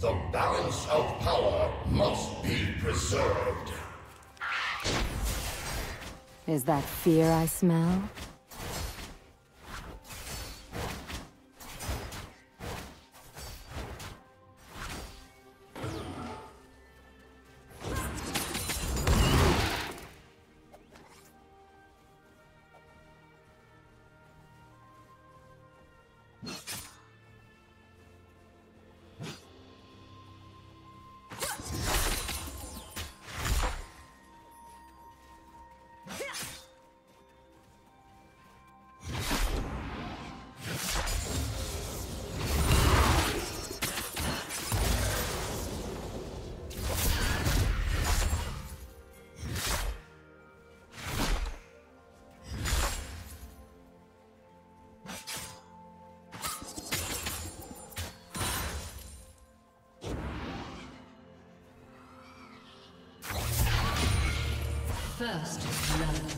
The balance of power must be preserved. Is that fear I smell? First blood.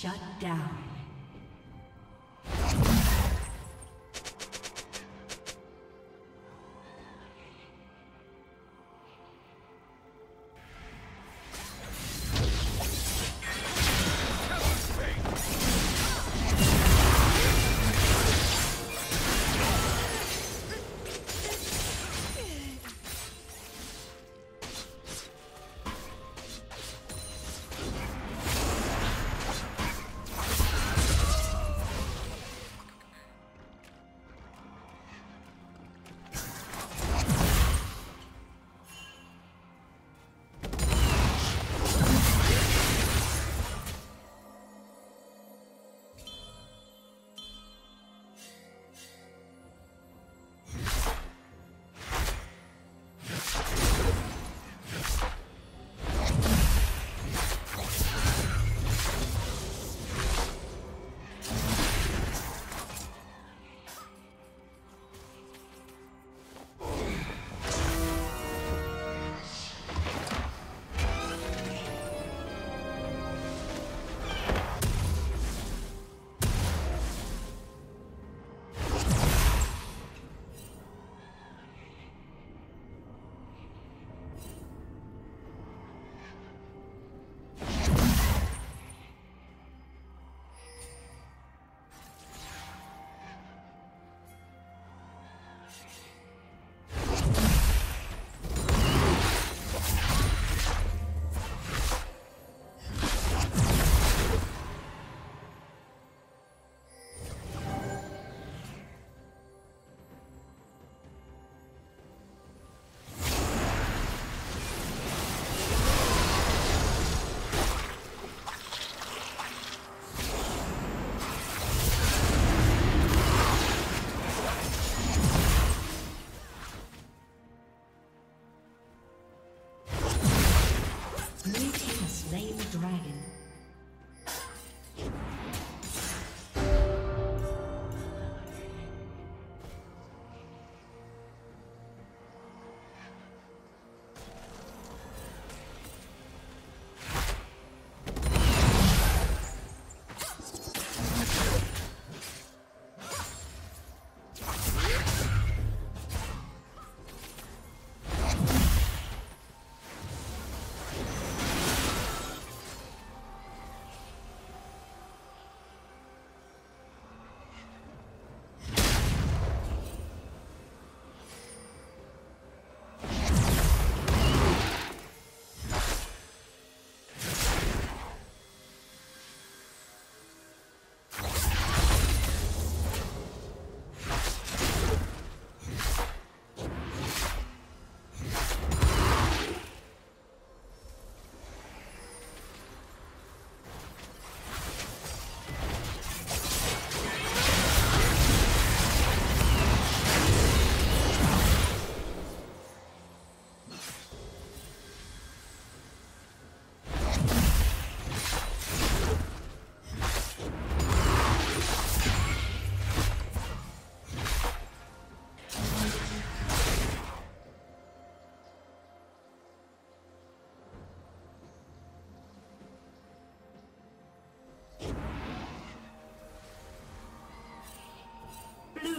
Shut down.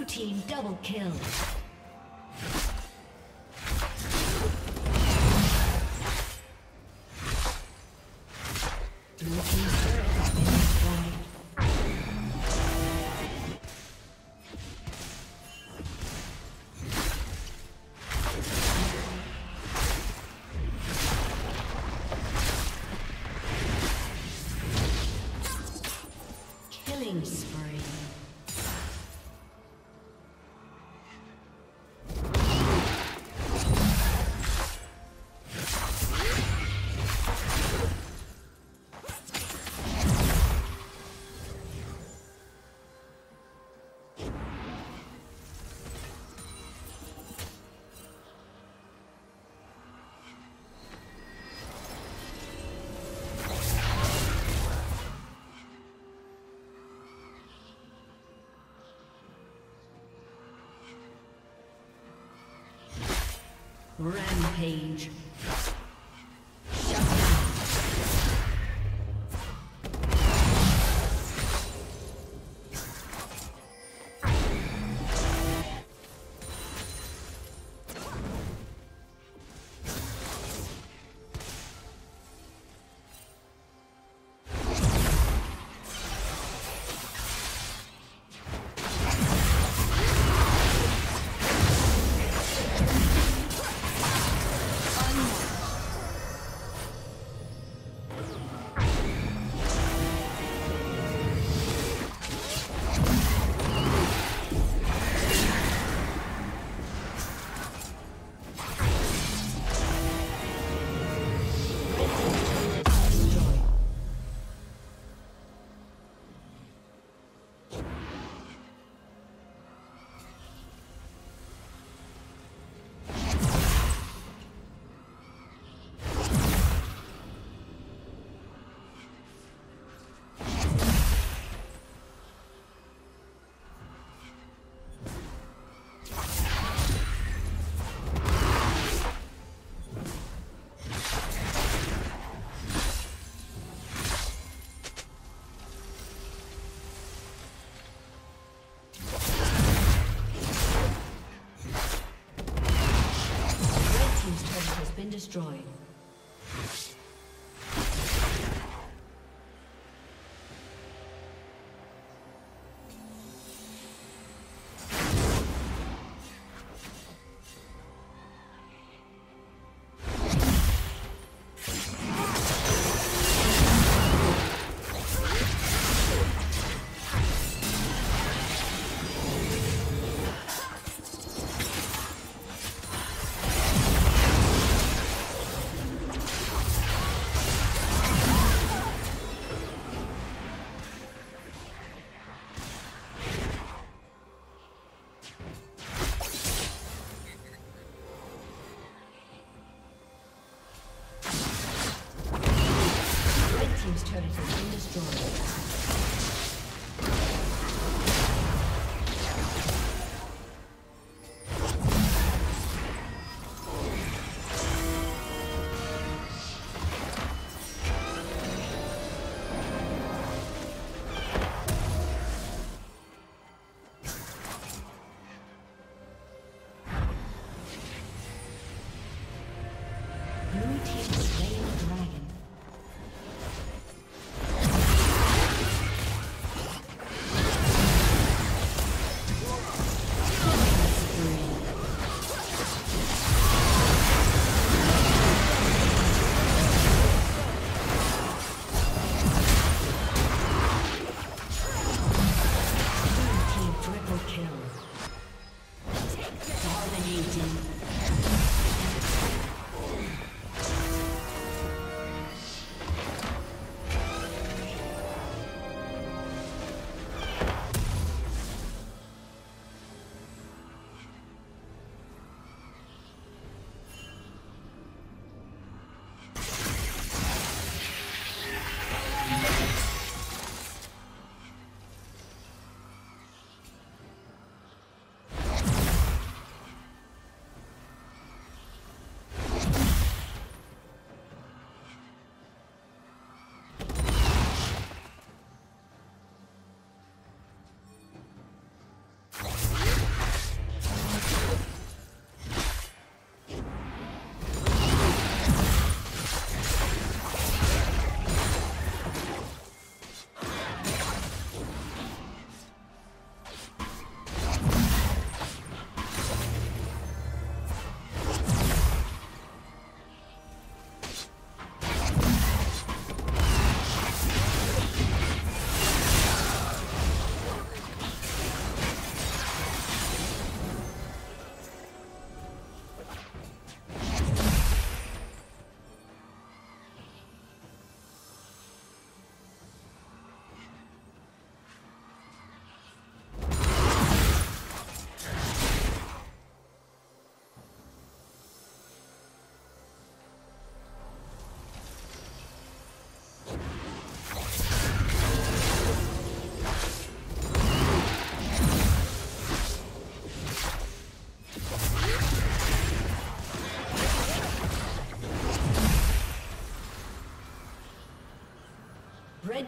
Team double kill. Rampage. Destroyed. team's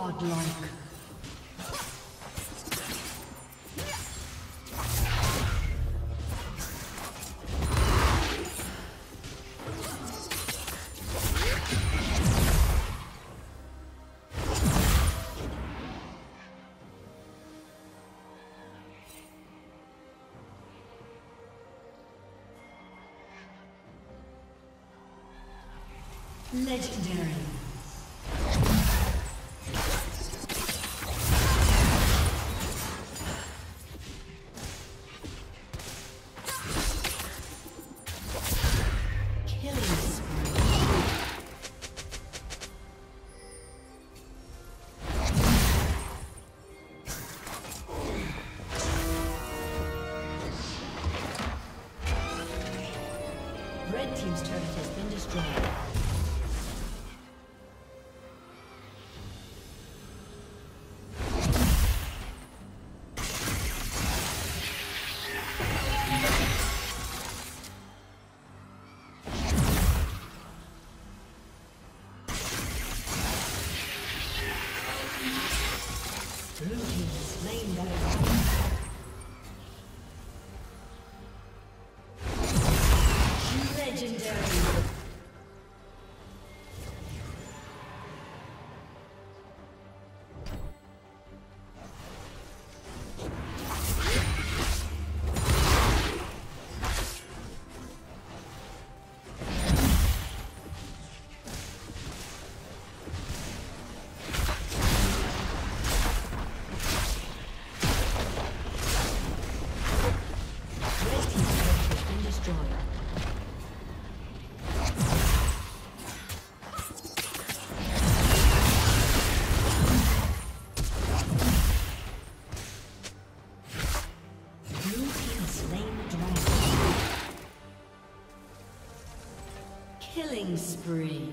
Godlike. Legendary. Killing spree.